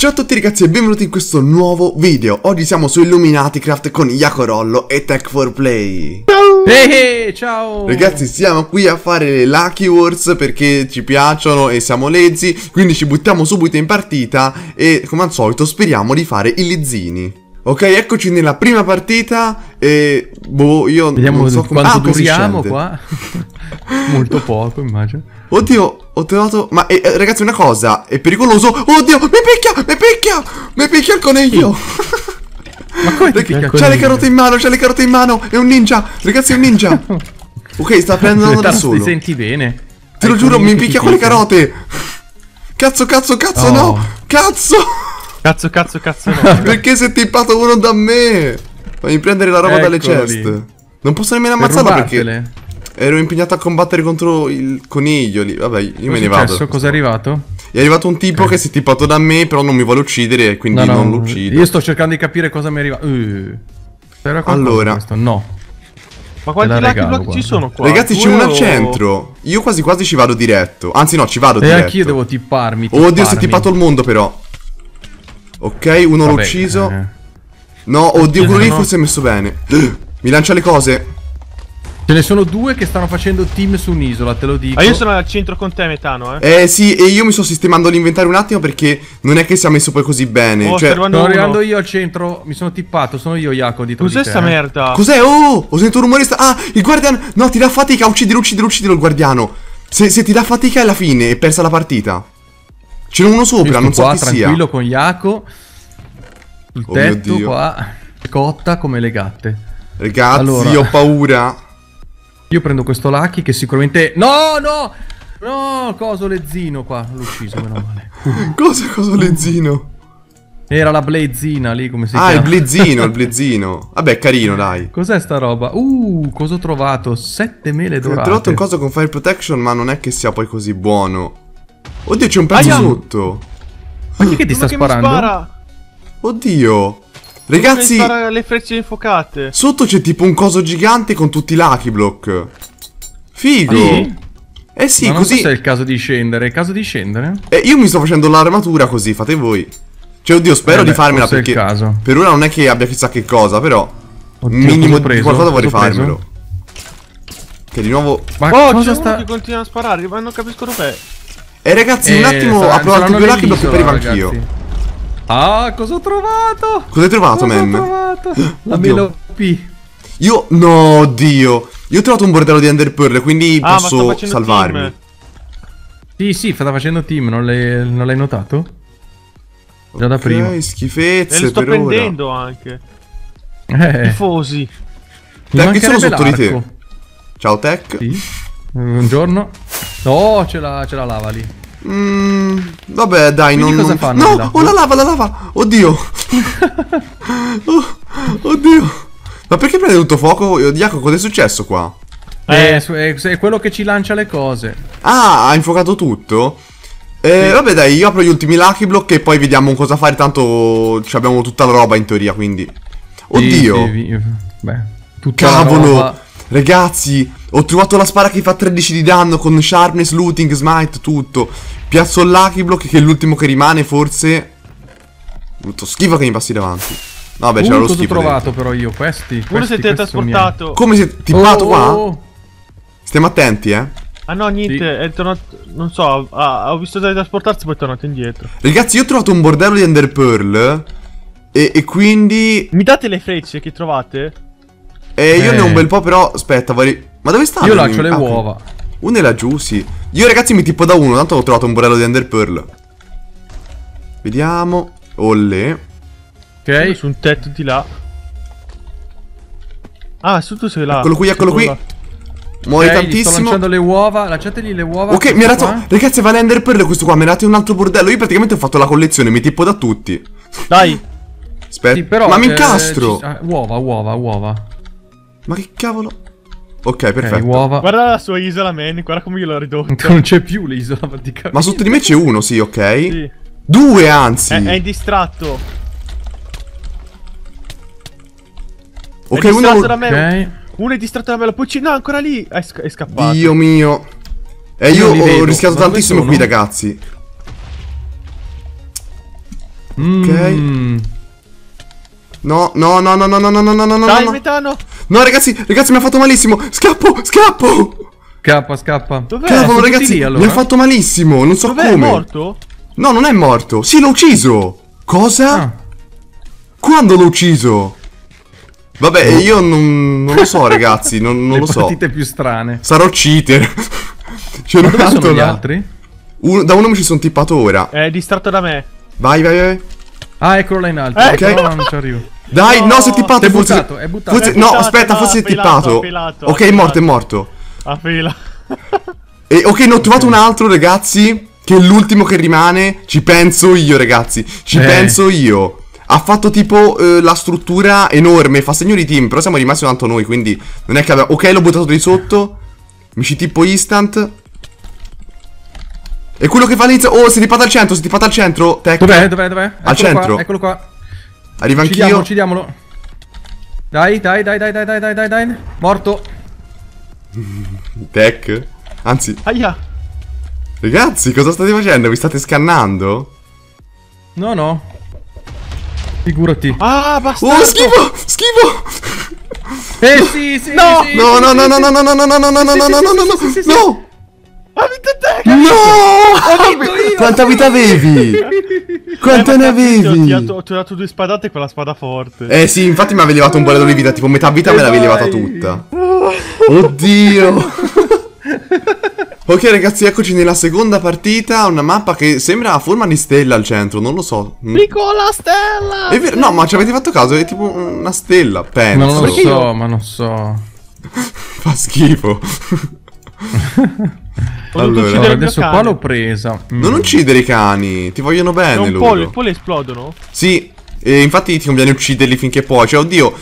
Ciao a tutti ragazzi e benvenuti in questo nuovo video. Oggi siamo su Illuminati Craft con Iacorollo e Tech4Play Ehi, ciao! Ragazzi siamo qui a fare le Lucky Wars perché ci piacciono e siamo lezzi Quindi ci buttiamo subito in partita e come al solito speriamo di fare i lizzini Ok, eccoci nella prima partita e boh, io Vediamo non so come... quanto ah, duriamo qua. Molto poco, immagino. Oddio, ho trovato... Ma eh, eh, ragazzi una cosa, è pericoloso Oddio, mi picchia, mi picchia, mi picchia il coniglio Ma come ti picchia C'ha le carote in mano, c'ha le carote in mano, è un ninja, ragazzi è un ninja. ok, sta prendendo da Ti solo. senti bene? Te lo Hai giuro, conigli mi picchia ti con le carote. Cazzo, cazzo, cazzo, Oh. no. Cazzo. Cazzo, cazzo, cazzo no. Perché si è tippato uno da me? Fammi prendere la roba dalle Eccolo chest. Non posso nemmeno Per ammazzarlo perché ero impegnato a combattere contro il coniglio lì. Vabbè, io me ne Cosa vado. successo? Cosa è arrivato? È arrivato un tipo che si è tippato da me, però non mi vuole uccidere, quindi non lo uccido. Io sto cercando di capire cosa mi è arrivato. Uh, Allora. questo? No. Ma quanti lucky block ci sono qua? Ragazzi, c'è uno al centro. Io quasi quasi ci vado diretto. Anzi, no, ci vado E diretto. anch'io devo tipparmi. Oddio, si è tipparmi. tippato il mondo, però. Ok, uno l'ho ucciso. eh. No, oddio, quello lì no. forse è messo bene. Mi lancia le cose. Ce ne sono due che stanno facendo team su un'isola, te lo dico. Ah, io sono al centro con te, Metano, eh. Eh sì, e io mi sto sistemando l'inventario un attimo perché non è che sia messo poi così bene. Oh, cioè, sto arrivando io al centro, mi sono tippato, sono io Jaco dietro Cos'è di te. sta eh. merda? cos'è? Oh, ho sentito un rumore. sta- Ah, il guardiano. No, ti dà fatica. Uccidilo, uccidilo, uccidilo il guardiano. Se, se ti dà fatica è la fine, è persa la partita. Ce n'è uno sopra, non so qua chi sia. tranquillo con Jaco. Il Oh tetto qua cotta come le gatte. Ragazzi, Allora. ho paura. Io prendo questo Lucky che sicuramente No, no! No, coso lezzino qua, l'ho ucciso meno male. Cosa, cosa lezzino? Era la blazina lì come si Ah, il chiama. blizzino, il blizzino. Vabbè, carino, dai. Cos'è sta roba? Uh, cosa ho trovato? Sette mele Ho dorate. trovato un coso con fire protection, ma non è che sia poi così buono. Oddio, c'è un pezzo Aia. sotto. Ma chi che ti sta che sparando? Spara. Oddio. Ragazzi, le frecce infuocate. sotto c'è tipo un coso gigante con tutti i lucky block. Figo. Sì? Eh sì, Ma non così. so se è il caso di scendere, è il caso di scendere? Eh, io mi sto facendo l'armatura così, fate voi. Cioè, oddio, spero Eh di beh, farmela forse è il perché caso. per ora non è che abbia chissà che cosa, però Oddio, minimo ho di preso? qualcosa vorrei Cosa ho preso? farmelo. Che di nuovo Ma Oh, cosa c'è sta... uno che continua a sparare, ma non capisco dov'è. Eh ragazzi, un Eh, attimo due lucky block nell'isola, per arrivo anch'io. Ah, cosa ho trovato? Cosa hai trovato, Cosa ho man? trovato? La. Melo P. Io. No, oddio. Io ho trovato un bordello di Ender Pearl, quindi Ah, posso salvarmi. team. Sì, sì, sta facendo team, non l'hai, non l'hai notato? Già da Ok, prima. E schifezze lo sto prendendo anche. Eh, Tifosi. Tech, che sono sotto di te. ora. Ciao, Tech. Sì. Buongiorno. Oh, c'è la, la lava lì. Mm, vabbè, dai, Quindi non. cosa fanno No, lave? ho la lava, la lava. Oddio. Oh, oddio. Ma perché prende tutto fuoco? Diaco, cosa è successo qua? Eh, Eh. è, quello che ci lancia le cose. Ah, ha infuocato tutto? Eh, vabbè, dai, io apro gli ultimi lucky block e poi vediamo cosa fare. Tanto ci abbiamo tutta la roba in teoria, quindi. Oddio. Sì, sì, beh, tutta la Cavolo! roba- Ragazzi, ho trovato la spara che fa 13 di danno con sharpness, looting, smite, tutto. Piazzo Lucky Block che è l'ultimo che rimane, forse. Brutto schifo che mi passi davanti. No, Vabbè, c'era lo cosa ho schifo. trovato dentro. però io? Questi, Uno si è teletrasportato. Come si è tippato Oh, qua? oh, Stiamo attenti, eh. Ah no, niente, Sì. è tornato. Non so, ah, ho visto teletrasportarsi poi è tornato indietro. Ragazzi, io ho trovato un bordello di Ender Pearl. E, e quindi. Mi date le frecce che trovate? Eh, io Eh. ne ho un bel po', però. Aspetta, vorrei. Ma dove stanno? Io lancio le ah, uova. Uno è laggiù, sì. Io, ragazzi, mi tipo da uno. Tanto ho trovato un bordello di Ender Pearl. Vediamo. Olle. Ok. Su un tetto di là. Ah, su tu sei là. Eccolo qui, eccolo qui. Muore Ok, gli sto tantissimo. lanciando le uova. Lanciategli le uova. Ok, mi ha dato. qua. Ragazzi, vale Ender Pearl questo qua. Mi ha dato un altro bordello. Io praticamente ho fatto la collezione. Mi tipo da tutti. Dai. Aspetta. Sì, però, Ma mi eh, incastro. ci- ah, uova, uova, uova. Ma che cavolo. Ok, Ok, perfetto. uova. Guarda la sua isola, man. Guarda come io l'ho ridotta. Non c'è più l'isola praticamente. Ma sotto di me c'è uno, sì, ok. Sì. Due, anzi. È, è distratto. ok, è distratto uno. da me. Ok. Uno è distratto da me. Poi ci- no, ancora lì. È, sca- è scappato. Dio mio. E io Io ho vedo. rischiato Ma tantissimo qui, ragazzi. Mm. No, no, no, no, no, no, no, no, no, no, no, Dai, no. metano! No, ragazzi, ragazzi, mi ha fatto malissimo. Scappo, scappo. Scappa, scappa. Dov'è? Cavolo, ragazzi, lì, allora? mi ha fatto malissimo. Non so Dov'è? È come. morto? No, non è morto. Sì, l'ho ucciso. Cosa? Ah. Quando l'ho ucciso? Vabbè, io non, non lo so, ragazzi, non, non Le lo so. partite più strane. Sarò cheater. C'è Ma un dove altro sono gli là. altri? Uno- da uno mi ci sono tippato ora. È distratto da me. Vai, vai, vai. Ah, eccolo là in alto. Eh, ok. No, non ci arrivo. Dai, no, No, si è tippato. è forse- buttato, è buttato. forse- È no, buttato, aspetta, no, forse è tippato. ok, è morto, è morto. A fila. E, ok, ne ho trovato un altro, ragazzi. Che è l'ultimo che rimane. Ci penso io, ragazzi. Ci Eh. penso io. Ha fatto tipo eh, la struttura enorme. Fa segno di team. Però siamo rimasti tanto noi. Quindi non è che aveva. Ok, l'ho buttato di sotto. Mi ci tipo instant. E quello che fa all'inizio. Oh, si è tippato al centro. Si è tippato al centro. Tech. Dov'è? Dov'è? Dov'è? Eccolo centro. Qua, eccolo qua. Arriva Uccidiamolo, anch'io. uccidiamolo. Dai, dai, dai, dai, dai, dai, dai, dai, dai. Morto. Tech. Anzi, Aia. ragazzi, cosa state facendo? Vi state scannando? No, no. Figurati. Ah, basta. Oh, schifo! Schifo! Eh sì, sì, No! sì, No, sì, no, sì, no, no, sì. no, no, no, no, no, no, no, no, no, no, no, no, sì, sì, sì, no! Ha vinto te! No! Vinto io! Quanta vita avevi? Quanta ne Ti ho avevi? tirato, ti ho dato due spadate con la spada forte. Eh sì, infatti mi avevi levato un po' di vita, tipo metà vita me l'avevi Dai. levata tutta. Oddio. Ok ragazzi, eccoci nella seconda partita, una mappa che sembra a forma di stella al centro, non lo so. Mm. Piccola stella! È vero, no, ma ci avete fatto caso, è tipo una stella, penso. Ma non lo so, ma non so. Fa schifo. Allora. uccidere Allora, adesso qua l'ho presa. Mm. Non uccidere i cani, ti vogliono bene un loro. pollo, i polli esplodono? Sì, e infatti ti conviene ucciderli finché puoi. Cioè, oddio,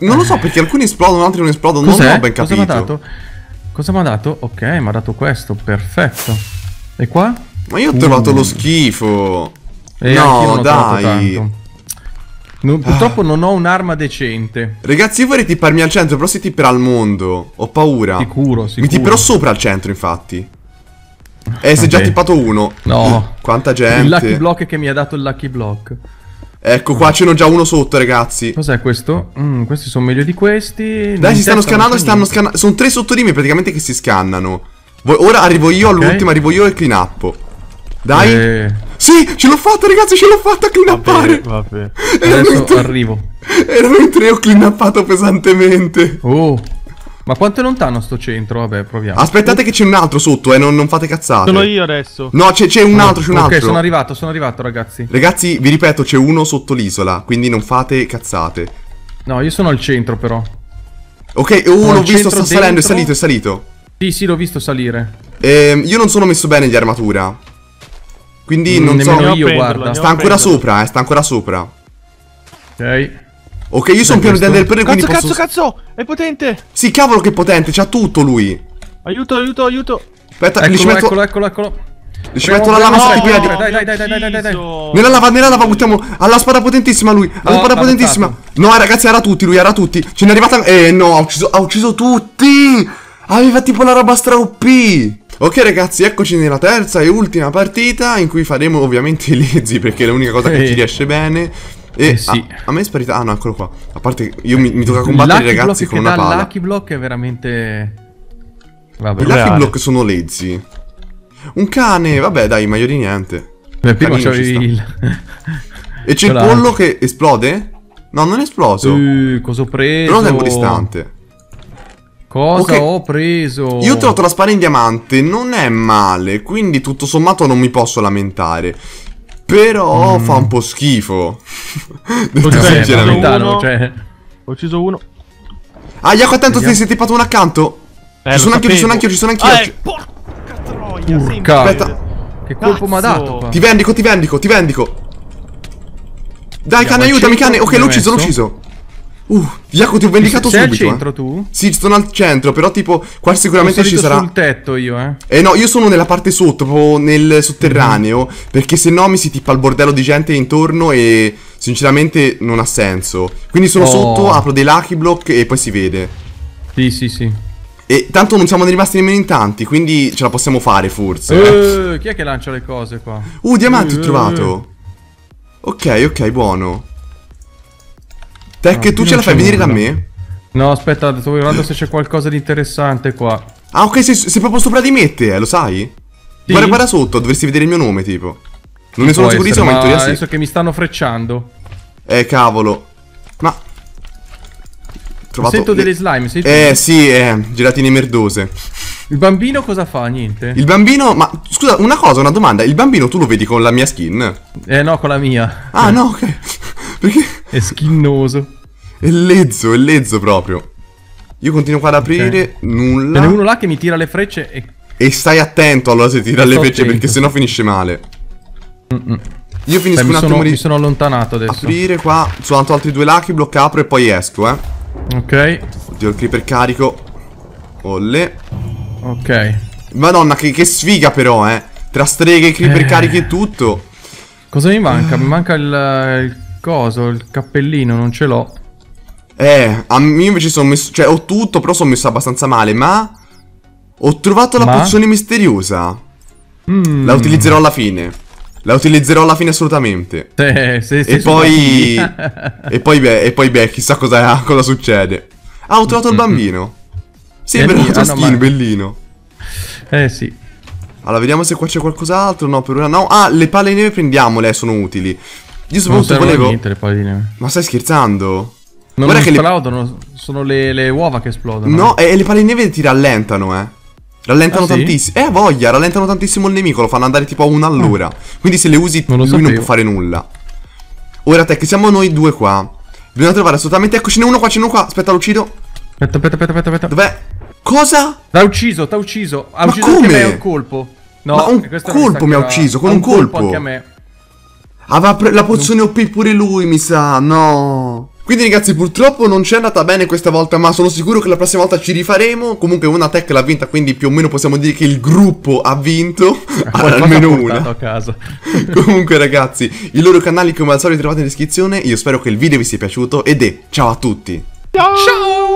non lo so perché alcuni esplodono, altri non esplodono. Non Cos'è? ho ben Cosa mi ha capito. dato? Cosa mi ha dato? Ok, mi ha dato questo, perfetto. E qua? Ma io ho trovato lo schifo. E non no, dai. tanto. No, purtroppo non ho un'arma decente. Ragazzi, io vorrei tipparmi al centro, però si tipperà al mondo. Ho paura. Sicuro, sicuro. Mi tipperò sopra al centro, infatti. Eh, si è già Vabbè. tippato uno. No. Quanta Il lucky gente. block che mi ha dato il lucky block. Ecco, qua ce n'ho già uno sotto, ragazzi. Cos'è questo? Mm, questi sono meglio di questi. Dai, In si stanno scannando, non stanno scannando. Sono tre sotto di me praticamente che si scannano. Ora arrivo io all'ultimo, arrivo io e clean up. Dai. Eh, Sì, ce l'ho fatta, ragazzi, ce l'ho fatta a clean uppare. Vabbè. adesso mentre- arrivo. Era mentre ho clean uppato pesantemente. Oh. Ma quanto è lontano sto centro? Vabbè, proviamo. Aspettate che c'è un altro sotto, eh, non, non fate cazzate. Sono io adesso. No, c'è, c'è un altro, c'è un ok, altro. sono arrivato, sono arrivato, ragazzi. Ragazzi, vi ripeto, c'è uno sotto l'isola, quindi non fate cazzate. No, io sono al centro, però. Ok, oh, Ho l'ho visto, sta salendo, è salito, è salito. Sì, sì, l'ho visto salire. Ehm, io non sono messo bene di armatura. Quindi Mm, non so. io, guarda. Sta ancora sopra, eh, sta ancora sopra. Ok. Ok, io sono pieno di questo? Ender Pearl, quindi Cazzo, posso... cazzo, cazzo! È potente! Sì, cavolo che potente, c'ha tutto lui. Aiuto, aiuto, aiuto! Aspetta, gli ci Eccolo, metto... eccolo, eccolo, eccolo. Gli ci metto la lava sotto i piedi. dai, dai, dai, dai, dai, dai, dai. Nella lava, nella lava, buttiamo. Alla spada potentissima lui. Alla No, spada potentissima. No, ragazzi, era tutti, lui era tutti. Ce n'è arrivata. Eh, no, ha ucciso, ha ucciso tutti. Aveva tipo la roba stra OP. Ok, ragazzi, eccoci nella terza e ultima partita. In cui faremo ovviamente i lezzi. Perché è l'unica cosa che ci riesce bene. E Eh, sì. a, a me è sparita. Ah, no, eccolo qua. A parte, io mi, mi tocca combattere i ragazzi con una il pala. Lucky block è veramente... Vabbè. I lucky Reale. block sono lezzi. Un cane, vabbè, dai, meglio di niente. Beh, prima c'avevi il... E c'è il pollo che esplode? No, non è esploso. Uh, cosa ho preso? Però tempo distante. Cosa Ok. ho preso? Io ho trovato la spada in diamante, non è male, quindi tutto sommato non mi posso lamentare. Però fa un po' schifo. Detto sinceramente. Uno. cioè... Ho ucciso uno. Ah, Iaco, attento, ti sei tippato uno accanto. Eh, ci sono anch'io, ci sono anch'io, ci sono anch'io. Ah, eh, porca troia, Urca. Aspetta. Che colpo mi ha dato qua? Ti vendico, ti vendico, ti vendico. Dai, Andiamo cane, al aiutami, cane. Ok, l'ho ucciso, l'ho ucciso. Uh, Iaco, ti ho vendicato Sei al subito. centro eh. tu? Sì, sono al centro, però tipo, qua sicuramente ci sarà... sul tetto io, eh. Eh no, io sono nella parte sotto, proprio nel sotterraneo, perché se no mi si tippa il bordello di gente intorno e sinceramente non ha senso. Quindi sono Oh. sotto, apro dei lucky block e poi si vede. Sì, sì, sì. E tanto non siamo rimasti nemmeno in tanti, quindi ce la possiamo fare forse. Eh, chi è che lancia le cose qua? Uh, diamanti ho Eh, trovato. Ok, ok, buono. Tech, No, tu ce la fai venire da me? No, aspetta, sto guardando se c'è qualcosa di interessante qua. Ah, ok, sei, sei proprio sopra di me te, eh, lo sai? Sì? Guarda, guarda sotto, dovresti vedere il mio nome, tipo. Non ne sono sicurissimo, ma in essere, teoria sì. adesso che mi stanno frecciando. Eh, cavolo. Ma... Trovato Sento le- delle slime, sei tu? Eh, sì, eh, gelatine merdose. Il bambino cosa fa? Niente. Il bambino... Ma, scusa, una cosa, una domanda. Il bambino tu lo vedi con la mia skin? Eh no, con la mia. Ah, no, ok. Perché... È skinnoso. È lezzo, è lezzo proprio. Io continuo qua ad aprire, nulla. Ce n'è uno là che mi tira le frecce e... E stai attento allora se tira le frecce attento. perché sennò finisce male. Io finisco Beh, un attimo sono, di mi sono allontanato adesso. aprire qua. Sono altri due lucky, blocca apro e poi esco, eh. Ok, Oddio, il creeper carico. Olle. ok. Madonna, che, che sfiga però, eh. Tra streghe, creeper Eh. carichi e tutto. Cosa mi manca? Mi manca il, il coso, il cappellino, non ce l'ho. Eh, a me invece sono messo... Cioè, ho tutto, però sono messo abbastanza male, ma... Ho trovato la Ma? pozione misteriosa. Mm. La utilizzerò alla fine. La utilizzerò alla fine assolutamente. Eh, se- se E poi... e poi, beh, e poi, beh, chissà cosa, cosa succede. Ah, ho trovato il bambino. Sì, È tua ah, no, skin, ma- bellino. eh sì. Allora, vediamo se qua c'è qualcos'altro. No, per ora no. Ah, le palle di neve prendiamole, sono utili. Io Non soprattutto volevo... niente le palline. Ma stai scherzando? Non Guarda che le- esplodono, sono le, le uova che esplodono. No, e le palle di neve ti rallentano, eh. Rallentano Ah, sì? tantissimo. Eh, voglia, rallentano tantissimo il nemico, lo fanno andare tipo a una all'ora. Quindi se le usi Non lui non sapevo. può fare nulla. Ora te che siamo noi due qua. Dobbiamo trovare assolutamente. Ecco, ce n'è uno qua, ce n'è uno qua. Aspetta, lo uccido. Aspetta, aspetta, aspetta, aspetta. aspetta. Dov'è? Cosa? T'ha ucciso, t'ha ucciso. Ha Ma ucciso anche come? me un colpo. No, Ma un colpo mi ha ucciso, con ha un colpo. anche a me. Aveva la pozione OP pure lui, mi sa. No. Quindi ragazzi purtroppo non ci è andata bene questa volta ma sono sicuro che la prossima volta ci rifaremo Comunque una tech l'ha vinta quindi più o meno possiamo dire che il gruppo ha vinto Almeno una a casa. Comunque ragazzi i loro canali come al solito trovate in descrizione Io spero che il video vi sia piaciuto ed è ciao a tutti Ciao! Ciao!